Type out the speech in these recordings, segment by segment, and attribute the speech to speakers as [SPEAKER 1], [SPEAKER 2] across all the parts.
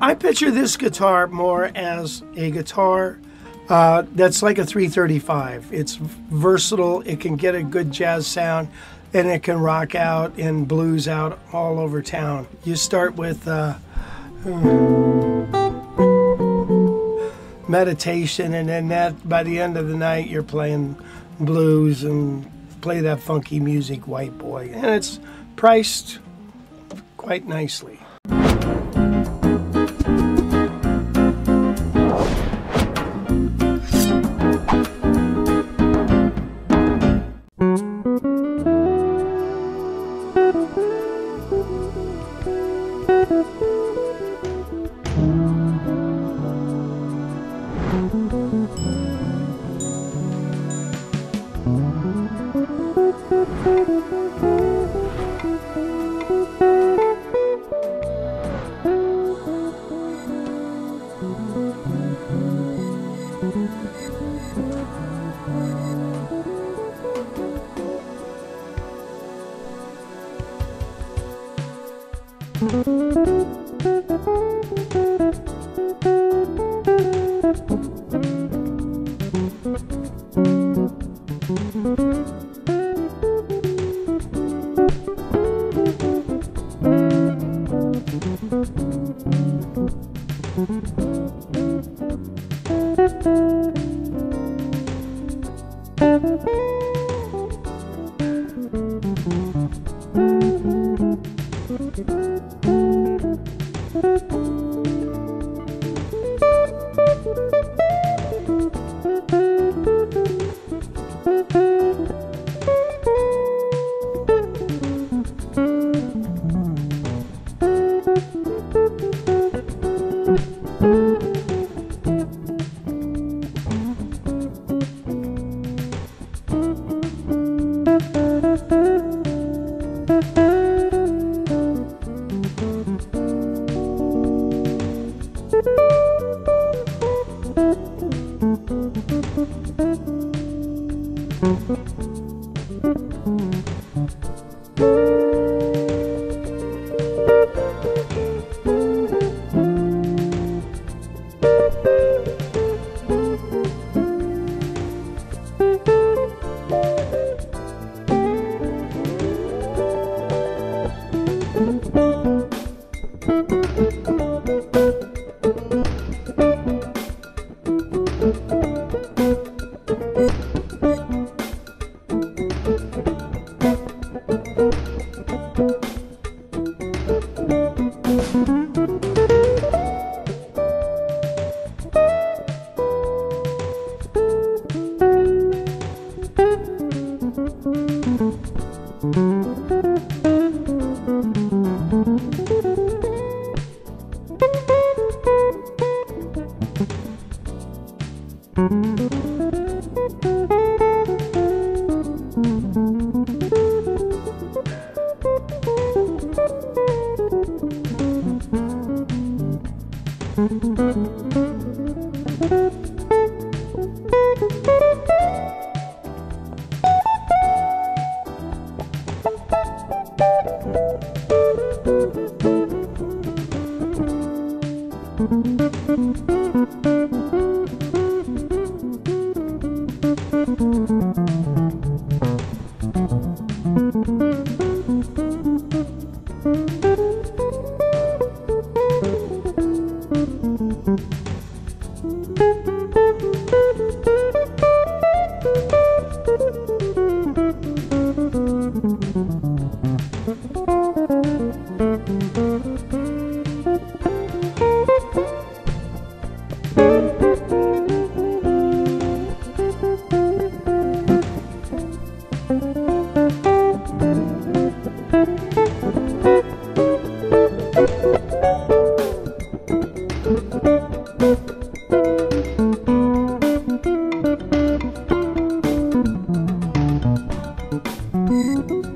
[SPEAKER 1] I picture this guitar more as a guitar uh, that's like a 335. It's versatile. It can get a good jazz sound, and it can rock out and blues out all over town. You start with uh, meditation, and then that by the end of the night, you're playing blues and play that funky music, white boy, and it's priced quite nicely.
[SPEAKER 2] Thank Música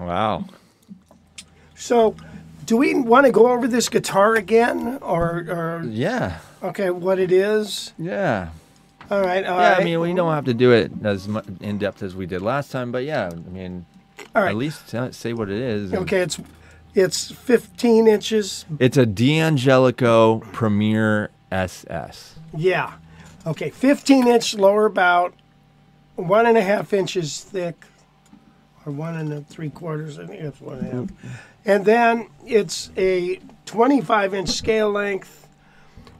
[SPEAKER 2] Wow.
[SPEAKER 1] So, do we want to go over this guitar again, or, or
[SPEAKER 2] Yeah.
[SPEAKER 1] okay, what it is?
[SPEAKER 2] Yeah.
[SPEAKER 1] All right, all
[SPEAKER 2] Yeah,
[SPEAKER 1] right.
[SPEAKER 2] I mean, we don't have to do it as in depth as we did last time, but yeah, I mean,
[SPEAKER 1] All right.
[SPEAKER 2] at least tell- say what it is.
[SPEAKER 1] Okay, it's it's 15 inches.
[SPEAKER 2] It's a D'Angelico Premier SS.
[SPEAKER 1] Yeah. Okay, 15 inch lower bout, one and a half inches thick, or one and a three quarters. I think it's one and a half. And then it's a 25 inch scale length,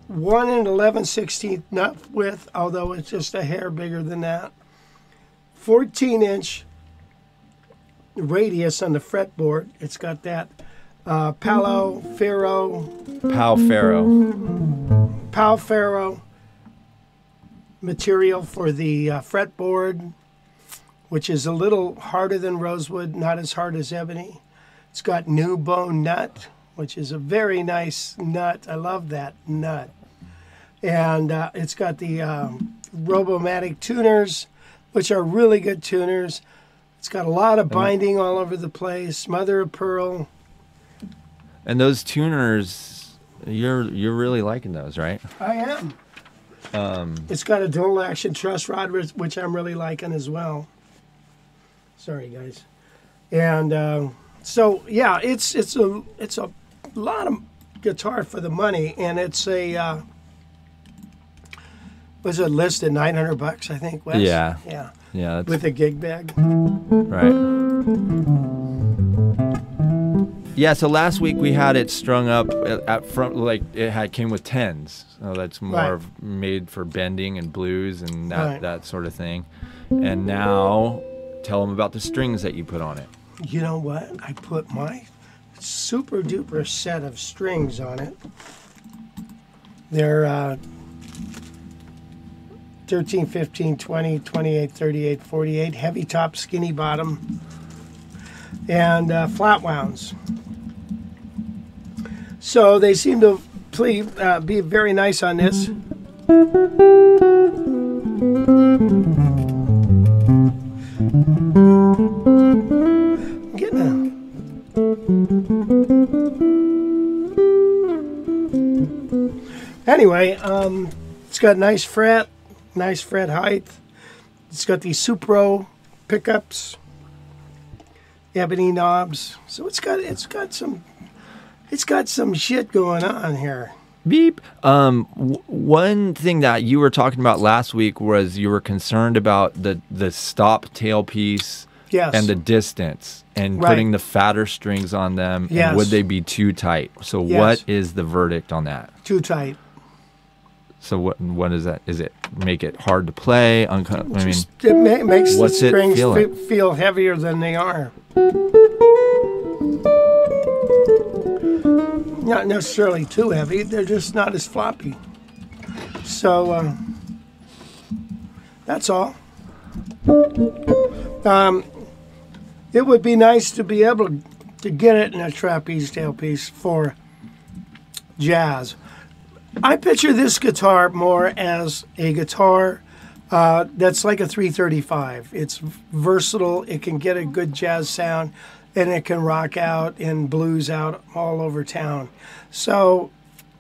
[SPEAKER 1] one and 11 16th nut width, although it's just a hair bigger than that. 14 inch radius on the fretboard. It's got that uh, Palo Ferro
[SPEAKER 2] Pau Ferro.
[SPEAKER 1] Pau Ferro material for the uh, fretboard, which is a little harder than rosewood, not as hard as ebony. It's got new bone nut, which is a very nice nut. I love that nut. And uh, it's got the um, Rotomatic tuners, which are really good tuners. It's got a lot of binding all over the place, mother of pearl.
[SPEAKER 2] And those tuners, you're you're really liking those, right?
[SPEAKER 1] I am. it's got a dual action truss rod, which- which I'm really liking as well. Sorry, guys. And uh, so, yeah, it's it's a it's a lot of guitar for the money, and it's a uh, was it listed 900 bucks? I think. Wes?
[SPEAKER 2] Yeah.
[SPEAKER 1] Yeah.
[SPEAKER 2] Yeah, that's
[SPEAKER 1] With a gig bag.
[SPEAKER 2] right. Yeah, so last week we had it strung up at, at front, like it had came with tens. So that's more
[SPEAKER 1] Right.
[SPEAKER 2] made for bending and blues and that
[SPEAKER 1] Right.
[SPEAKER 2] that sort of thing. And now, tell them about the strings that you put on it.
[SPEAKER 1] You know what? I put my super duper set of strings on it. They're uh, 13, 15, 20, 28, 38, 48, heavy top, skinny bottom, and uh, flat wounds. So they seem to play, uh, be very nice on this. Anyway, um, it's got nice fret, nice fret height. It's got these Supro pickups, ebony knobs. So it's got it's got some it's got some shit going on here.
[SPEAKER 2] Beep. Um, w- one thing that you were talking about last week was you were concerned about the the stop tailpiece
[SPEAKER 1] Yes.
[SPEAKER 2] and the distance and
[SPEAKER 1] Right.
[SPEAKER 2] putting the fatter strings on them. and would they be too tight? So
[SPEAKER 1] Yes.
[SPEAKER 2] what is the verdict on that?
[SPEAKER 1] Too tight.
[SPEAKER 2] So what what is that? Is it make it hard to play? Unco- I mean,
[SPEAKER 1] Just- it ma- makes the
[SPEAKER 2] what's it
[SPEAKER 1] strings
[SPEAKER 2] feel
[SPEAKER 1] fe-
[SPEAKER 2] like?
[SPEAKER 1] feel heavier than they are. Not necessarily too heavy. They're just not as floppy. So uh, that's all. Um, it would be nice to be able to get it in a trapeze tailpiece for jazz. I picture this guitar more as a guitar uh, that's like a 335. It's versatile. It can get a good jazz sound, and it can rock out and blues out all over town. So,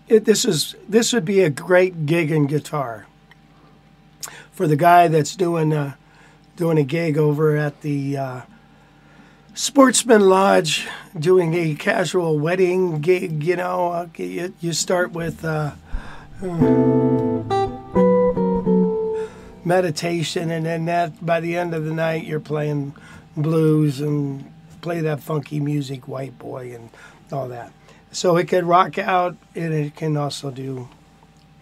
[SPEAKER 1] it, this is this would be a great gigging guitar for the guy that's doing uh, doing a gig over at the uh, Sportsman Lodge, doing a casual wedding gig. You know, you, you start with. Uh, meditation, and then that by the end of the night you're playing blues and play that funky music, White Boy, and all that. So it could rock out, and it can also do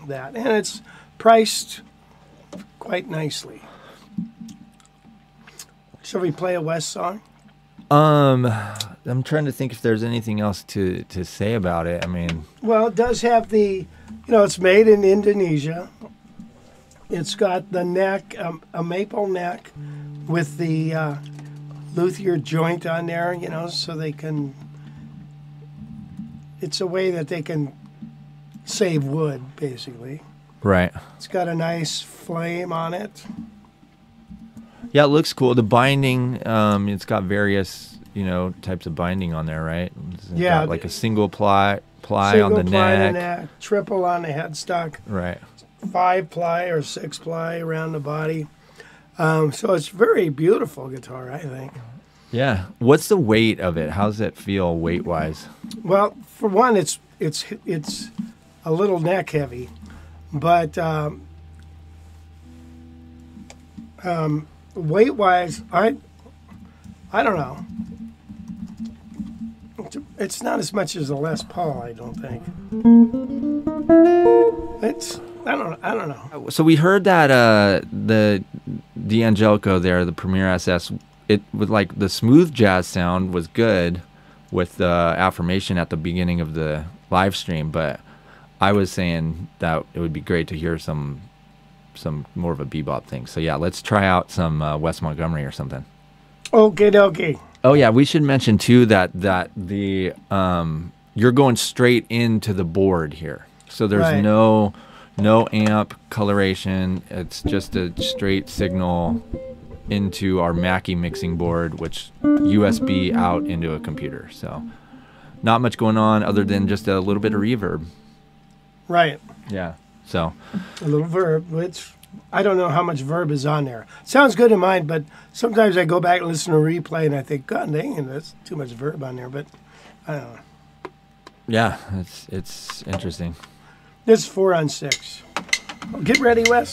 [SPEAKER 1] that, and it's priced quite nicely. Shall we play a Wes song?
[SPEAKER 2] Um, I'm trying to think if there's anything else to to say about it. I mean,
[SPEAKER 1] Well, it does have the, you know, it's made in Indonesia. It's got the neck, um, a maple neck, with the uh, luthier joint on there. You know, so they can. It's a way that they can save wood, basically.
[SPEAKER 2] right?
[SPEAKER 1] It's got a nice flame on it.
[SPEAKER 2] Yeah, it looks cool. The binding, um, it's got various, you know, types of binding on there, right? It's
[SPEAKER 1] Yeah,
[SPEAKER 2] got like a single ply ply
[SPEAKER 1] Single
[SPEAKER 2] on the
[SPEAKER 1] ply
[SPEAKER 2] neck,
[SPEAKER 1] neck, triple on the headstock.
[SPEAKER 2] right?
[SPEAKER 1] five ply or six ply around the body. Um, so it's very beautiful guitar, I think.
[SPEAKER 2] Yeah. What's the weight of it? How's it feel weight wise?
[SPEAKER 1] Well, for one, it's it's it's a little neck heavy, but um, um, weight wise, I I don't know. It's- not as much as a Les Paul, I don't think. It's I don't I don't know.
[SPEAKER 2] So we heard that uh, the D'Angelico there, the Premier SS, it was like the smooth jazz sound was good with the affirmation at the beginning of the live stream, but I was saying that it would be great to hear some some more of a bebop thing. So yeah, let's try out some uh, Wes Montgomery or something.
[SPEAKER 1] Okay, okay.
[SPEAKER 2] Oh yeah, we should mention too that that the um, you're going straight into the board here, so there's
[SPEAKER 1] Right.
[SPEAKER 2] no no amp coloration. It's just a straight signal into our Mackie mixing board, which USB out into a computer. So not much going on other than just a little bit of reverb.
[SPEAKER 1] Right.
[SPEAKER 2] Yeah. So
[SPEAKER 1] A little verb, which I don't know how much verb is on there. Sounds good in mine, but sometimes I go back and listen to a replay and I think, God dang it, that's too much verb on there. But I don't know.
[SPEAKER 2] yeah, it's it's interesting.
[SPEAKER 1] This is four on six. Get ready, Wes.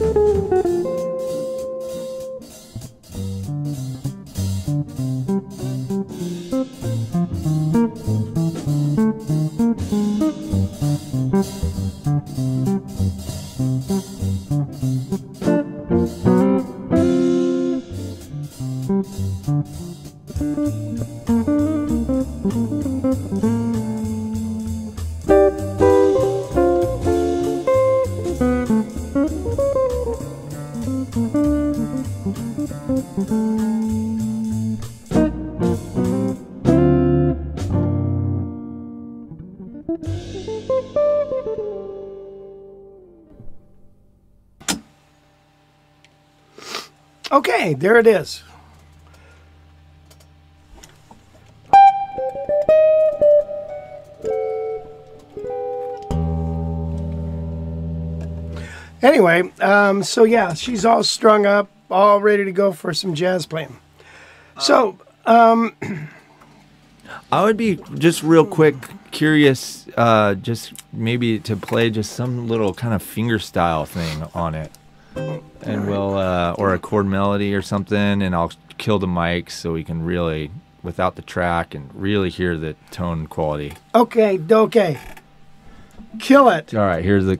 [SPEAKER 3] Música Okay, there it is. Anyway, um, so yeah, she's all strung up, all ready to go for some jazz playing. So, um,
[SPEAKER 2] I would be just real quick curious, uh, just maybe to play just some little kind of finger style thing on it, and we'll uh, or a chord melody or something, and I'll kill the mic so we can really, without the track, and really hear the tone quality.
[SPEAKER 3] okay, okay. Kill it.
[SPEAKER 2] All right, here's the.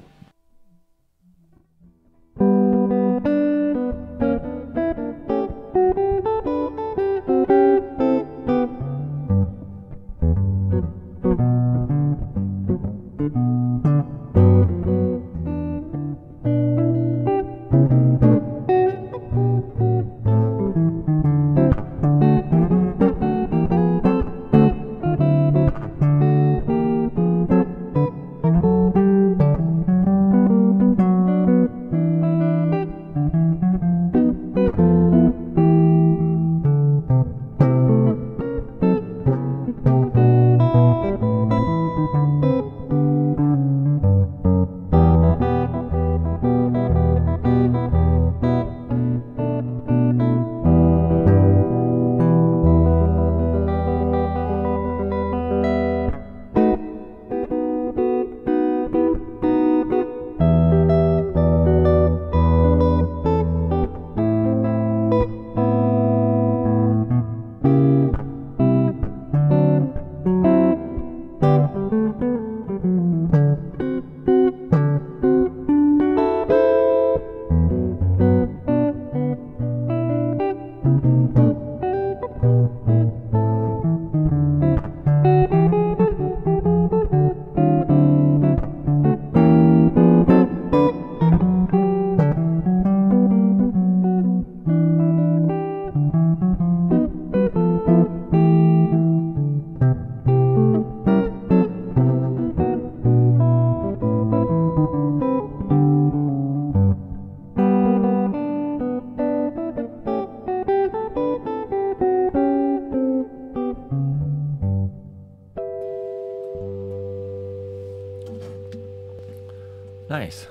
[SPEAKER 2] Nice.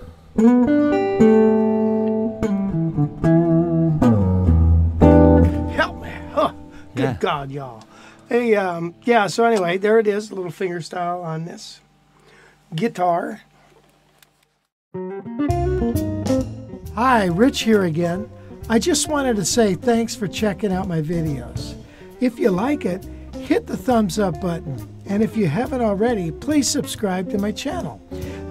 [SPEAKER 3] Help me. Huh. Good
[SPEAKER 2] Yeah.
[SPEAKER 3] God, y'all. Hey, um, yeah, so anyway, there it is, a little finger style on this guitar.
[SPEAKER 1] Hi, Rich here again. I just wanted to say thanks for checking out my videos. If you like it, hit the thumbs up button. And if you haven't already, please subscribe to my channel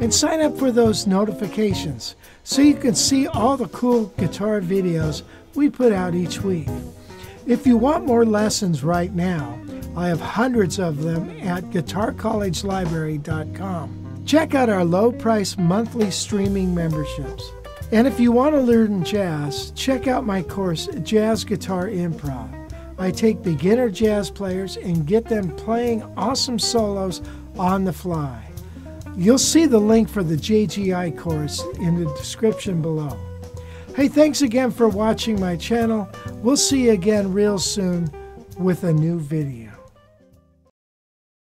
[SPEAKER 1] and sign up for those notifications so you can see all the cool guitar videos we put out each week. If you want more lessons right now, I have hundreds of them at guitarcollegelibrary.com. Check out our low price monthly streaming memberships. And if you want to learn jazz, check out my course, Jazz Guitar Improv. I take beginner jazz players and get them playing awesome solos on the fly. You'll see the link for the JGI course in the description below. Hey, thanks again for watching my channel. We'll see you again real soon with a new video.